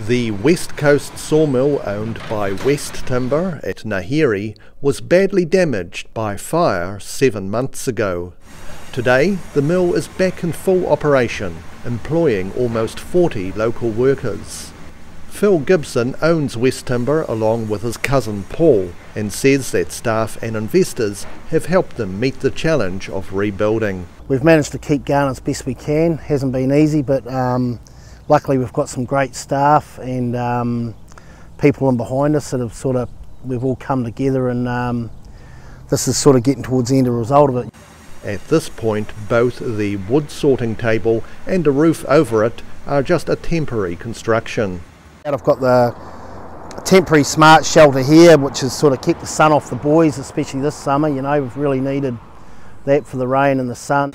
The West Coast sawmill owned by West Timber at Ngāhere was badly damaged by fire seven months ago. Today, the mill is back in full operation, employing almost 40 local workers. Phil Gibson owns West Timber along with his cousin Paul and says that staff and investors have helped them meet the challenge of rebuilding. We've managed to keep going as best we can. Hasn't been easy, but um, luckily we've got some great staff and um, people in behind us that have sort of we've all come together and um, this is sort of getting towards the end of the result of it. At this point, both the wood sorting table and a roof over it are just a temporary construction. I've got the temporary smart shelter here, which has sort of kept the sun off the boys, especially this summer. You know, we've really needed that for the rain and the sun.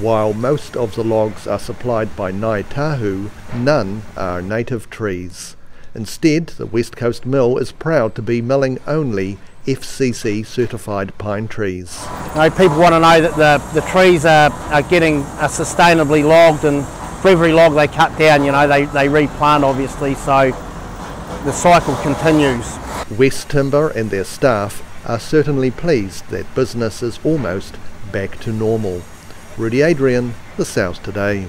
While most of the logs are supplied by Ngāi Tahu, none are native trees. Instead, the West Coast Mill is proud to be milling only FSC certified pine trees. You know, people want to know that the, the trees are, are getting are sustainably logged and for every log they cut down, you know, they, they replant obviously, so the cycle continues. West Timber and their staff are certainly pleased that business is almost back to normal. Rudy Adrian, The South Today.